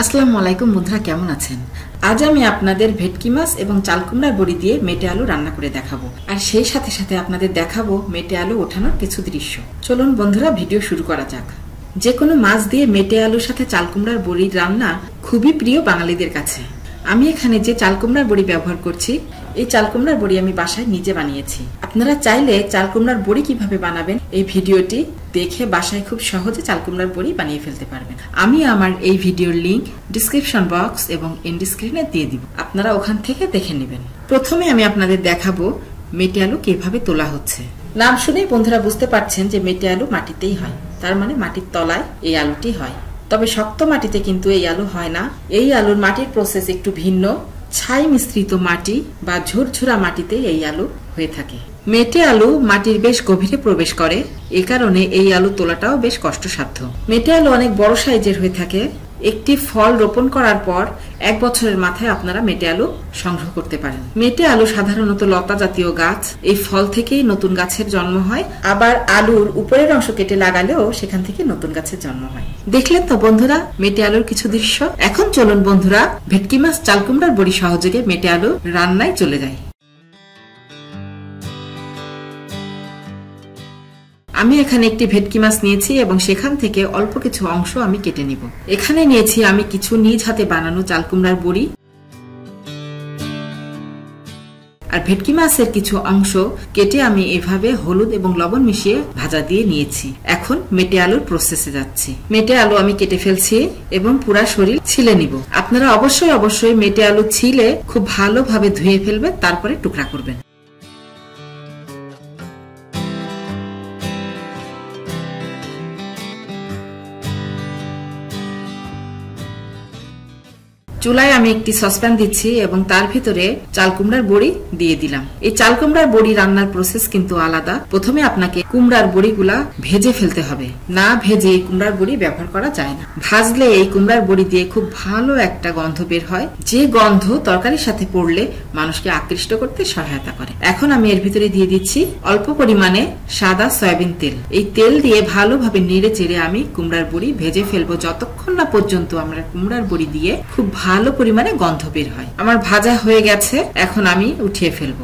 আসসালামু আলাইকুম বন্ধুরা কেমন আছেন? আজ আমি আপনাদের ভেটকি মাছ এবং চালকুমড়ার বড়ি দিয়ে মেটে আলু রান্না করে দেখাবো। আর সেই সাথে সাথে আপনাদের দেখাবো মেটে আলু ওঠানোর কিছু দৃশ্য। চলুন বন্ধুরা, ভিডিও শুরু করা যাক। যে কোনো মাছ দিয়ে মেটে আলুর সাথে চালকুমড়ার বড়ির রান্না খুবই প্রিয় বাঙালিদের কাছে। আমি এখানে যে চালকুমড়ার বড়ি ব্যবহার করছি, এই চালকুমড়ার বড়ি আমি বাসায় নিজে বানিয়েছি। আপনারা চাইলে চালকুমড়ার বড়ি কীভাবে বানাবেন, এই ভিডিওটি দেখে বাসায় খুব সহজে চালকুমড়ার বড়ি বানিয়ে ফেলতে পারবেন। আমি আমার এই ভিডিওর লিংক ডিসক্রিপশন বক্স এবং এন্ড দিয়ে দিব। আপনারা ওখান থেকে দেখে নেবেন। প্রথমে আমি আপনাদের দেখাবো মেটে আলু কীভাবে তোলা হচ্ছে। নাম শুনেই বন্ধুরা বুঝতে পারছেন যে মেটে আলু মাটিতেই হয়। তার মানে মাটির তলায় এই আলুটি হয়। তবে শক্ত মাটিতে কিন্তু এই আলু হয় না। এই আলুর মাটির প্রসেস একটু ভিন্ন। ছাই মিশ্রিত মাটি বা ঝুরঝুরা মাটিতে এই আলু হয়ে থাকে। মেটে আলু মাটির বেশ গভীরে প্রবেশ করে। এ কারণে এই আলু তোলাটাও বেশ কষ্টসাধ্য। মেটে আলু অনেক বড় সাইজের হয়ে থাকে। একটি ফল রোপণ করার পর এক বছরের মাথায় আপনারা মেটে আলু সংগ্রহ করতে পারেন। মেটে আলু সাধারণত লতা জাতীয় গাছ। এই ফল থেকেই নতুন গাছের জন্ম হয়। আবার আলুর উপরের অংশ কেটে লাগালেও সেখান থেকে নতুন গাছের জন্ম হয়। দেখলেন তো বন্ধুরা মেটে আলুর কিছু দৃশ্য? এখন চলুন বন্ধুরা, ভেটকি মাছ, চালকুমড়ার বড়ি সহযোগে মেটে আলু রান্নায় চলে যায় আমি এখানে একটি ভেটকি মাছ নিয়েছি এবং সেখান থেকে অল্প কিছু অংশ আমি কেটে নিব। এখানে নিয়েছি আমি কিছু নিজ হাতে বানানো চালকুমড়ার বড়ি আর ভেটকি মাছের কিছু অংশ কেটে আমি এভাবে হলুদ এবং লবণ মিশিয়ে ভাজা দিয়ে নিয়েছি। এখন মেটে আলুর প্রসেসে যাচ্ছি। মেটে আলু আমি কেটে ফেলছি এবং পুরা শরীর ছিলে নিব। আপনারা অবশ্যই অবশ্যই মেটে আলু ছিলে খুব ভালোভাবে ধুয়ে ফেলবেন, তারপরে টুকরা করবেন। চুলায় আমি একটি সসপ্যান দিচ্ছি এবং তার ভিতরে চাল কুমড়ার বড়ি দিয়ে দিলাম। এই চাল কুমড়ার বড়ি রান্নার প্রসেস কিন্তু আলাদা। প্রথমে আপনাকে কুমড়ার বড়িগুলা ভেজে ফেলতে হবে। না ভেজে এই কুমড়ার বড়ি ব্যবহার করা যায় না। ভাজলে এই কুমড়ার বড়ি দিয়ে খুব ভালো একটা গন্ধ বের হয়। যে গন্ধ তরকারির সাথে পড়লে মানুষকে আকৃষ্ট করতে সহায়তা করে। এখন আমি এর ভিতরে দিয়ে দিচ্ছি অল্প পরিমাণে সাদা সয়াবিন তেল। এই তেল দিয়ে ভালোভাবে নেড়ে চেড়ে আমি কুমড়ার বড়ি ভেজে ফেলব। যতক্ষণ না পর্যন্ত আমরা কুমড়ার বড়ি দিয়ে খুব ভালো পরিমাণে গন্ধ বের হয়। আমার ভাজা হয়ে গেছে, এখন আমি উঠিয়ে ফেলব।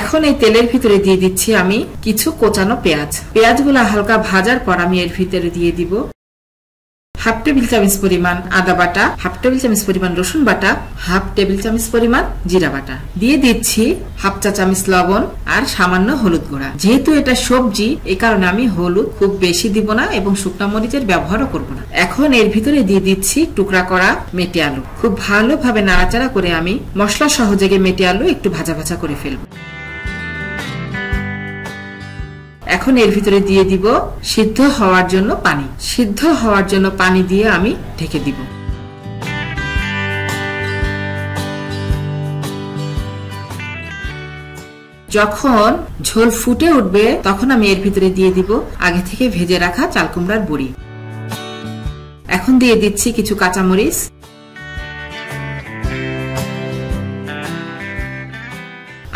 এখন এই তেলের ভিতরে দিয়ে দিচ্ছি আমি কিছু কোচানো পেঁয়াজ। পেঁয়াজগুলো হালকা ভাজার পর আমি এর ভিতরে দিয়ে দিব হাফ টেবিল চামচ পরিমাণ আদা বাটা, হাফ টেবিল চামচ পরিমাণ রসুন বাটা, হাফ টেবিল চামচ পরিমাণ জিরা বাটা। দিয়ে দিচ্ছি হাফ চা চামচ লবণ আর সামান্য হলুদ গুঁড়া। যেহেতু এটা সবজি এই কারণে আমি হলুদ খুব বেশি দিব না এবং শুকনো মরিচের ব্যবহারও করব না। এখন এর ভিতরে দিয়ে দিচ্ছি টুকরা করা মেটে আলু। খুব ভালোভাবে নাড়াচাড়া করে আমি মশলা সহযোগে মেটে আলু একটু ভাজা ভাজা করে ফেলব। এখন এর ভিতরে দিয়ে দিব সিদ্ধ হওয়ার জন্য পানি। সিদ্ধ হওয়ার জন্য পানি দিয়ে আমি ঢেকে দিব। যখন ঝোল ফুটে উঠবে, তখন আমি এর ভিতরে দিয়ে দিব আগে থেকে ভেজে রাখা চালকুমড়ার বড়ি। এখন দিয়ে দিচ্ছি কিছু কাঁচামরিচ।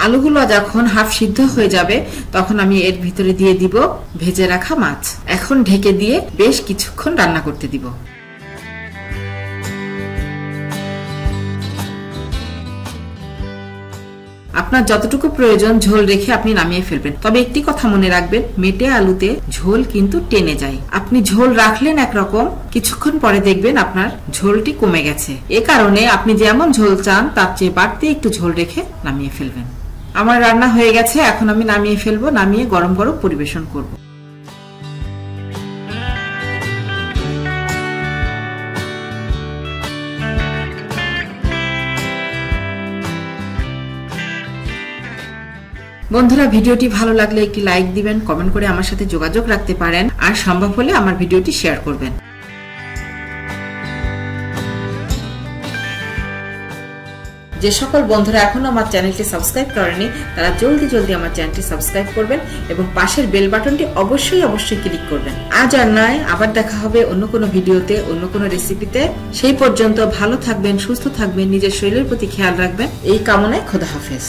আলুগুলো যখন হাফ সিদ্ধ হয়ে যাবে, তখন আমি এর ভিতরে দিয়ে দিব ভেজে রাখা মাছ। এখন ঢেকে দিয়ে বেশ কিছুক্ষণ রান্না করতে দিব। আপনার যতটুকু প্রয়োজন, ঝোল রেখে আপনি নামিয়ে ফেলবেন। তবে একটি কথা মনে রাখবেন, মেটে আলুতে ঝোল কিন্তু টেনে যায়। আপনি ঝোল রাখলেন একরকম, কিছুক্ষণ পরে দেখবেন আপনার ঝোলটি কমে গেছে। এ কারণে আপনি যেমন ঝোল চান, তার চেয়ে বাড়তি একটু ঝোল রেখে নামিয়ে ফেলবেন। আমার রান্না হয়ে গেছে, এখন আমি নামিয়ে ফেলব, নামিয়ে গরম গরম পরিবেশন করব। বন্ধুরা, ভিডিওটি ভালো লাগলে একটি লাইক দিবেন কমেন্ট করে আমার সাথে যোগাযোগ রাখতে পারেন, আর সম্ভব হলে আমার ভিডিওটি শেয়ার করবেন। যে সকল বন্ধুরা এখনও আমার চ্যানেলটি সাবস্ক্রাইব করেনি, তারা জলদি জলদি আমার চ্যানেলটি সাবস্ক্রাইব করবেন এবং পাশের বেল বাটনটি অবশ্যই অবশ্যই ক্লিক করবেন। আজ আর নয়, আবার দেখা হবে অন্য কোনো ভিডিওতে, অন্য কোনো রেসিপিতে। সেই পর্যন্ত ভালো থাকবেন, সুস্থ থাকবেন, নিজের শরীরের প্রতি খেয়াল রাখবেন। এই কামনায় খোদা হাফেজ।